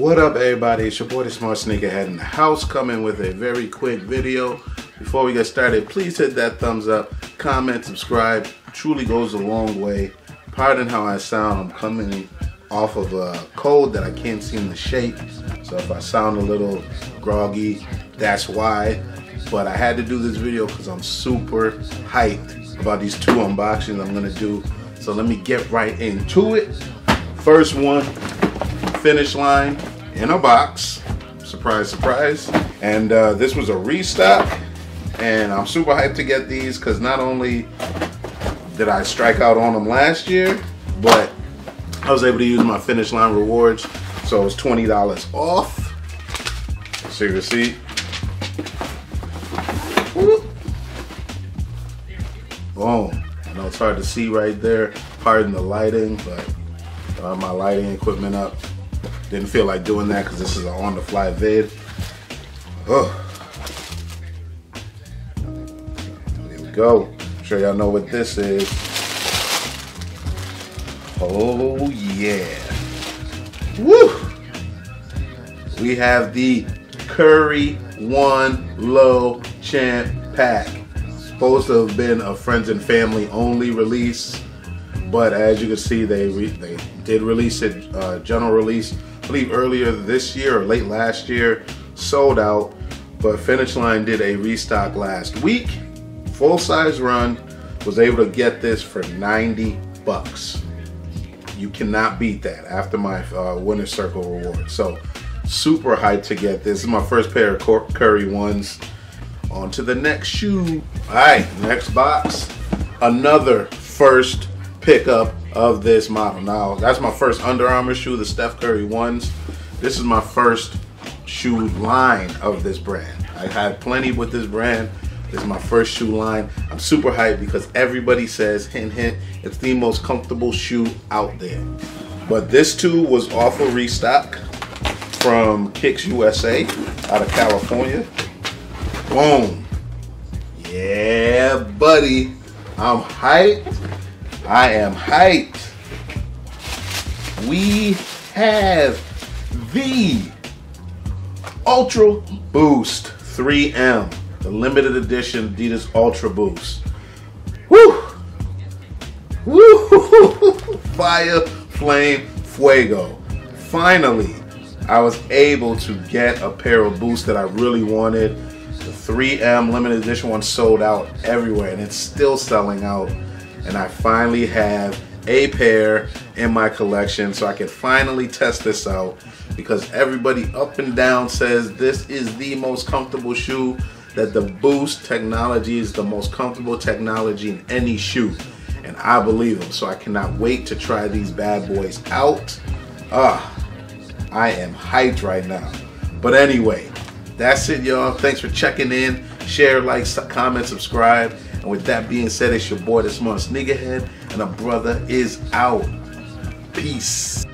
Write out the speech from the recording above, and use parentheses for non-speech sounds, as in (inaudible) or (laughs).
What up everybody, it's your boy the Smart Sneakerhead in the house coming with a very quick video. Before we get started, please hit that thumbs up, comment, subscribe, truly goes a long way. Pardon how I sound, I'm coming off of a cold that I can't seem to shake. So if I sound a little groggy, that's why. But I had to do this video because I'm super hyped about these two unboxings I'm gonna do. So let me get right into it. First one, finish line in a box. Surprise, surprise. And uh, this was a restock. And I'm super hyped to get these because not only did I strike out on them last year, but I was able to use my finish line rewards. So it was $20 off. Can see. Boom. I know it's hard to see right there. Pardon the lighting, but uh, my lighting equipment up. Didn't feel like doing that because this is an on-the-fly vid. Oh. There we go. I'm sure y'all know what this is. Oh yeah. Woo! We have the Curry One Low Champ Pack. Supposed to have been a friends and family only release, but as you can see, they they did release it uh, general release. Believe earlier this year or late last year, sold out. But Finish Line did a restock last week, full size run. Was able to get this for 90 bucks. You cannot beat that after my uh, winner circle reward. So super hyped to get this. This is my first pair of Curry ones. On to the next shoe. All right, next box. Another first pickup of this model. Now, that's my first Under Armour shoe, the Steph Curry ones. This is my first shoe line of this brand. I had plenty with this brand. This is my first shoe line. I'm super hyped because everybody says, hint, hint, it's the most comfortable shoe out there. But this too was off a restock from Kicks USA out of California. Boom. Yeah, buddy. I'm hyped. I am hyped. We have the Ultra Boost 3M, the limited edition Adidas Ultra Boost. Woo! Woo! (laughs) Fire, flame, fuego. Finally, I was able to get a pair of boots that I really wanted. The 3M limited edition one sold out everywhere and it's still selling out. And I finally have a pair in my collection so I can finally test this out. Because everybody up and down says this is the most comfortable shoe that the Boost technology is the most comfortable technology in any shoe. And I believe them. So I cannot wait to try these bad boys out. Ah I am hyped right now. But anyway that's it y'all. Thanks for checking in. Share like comment subscribe and with that being said it's your boy the smart sneakerhead and a brother is out. Peace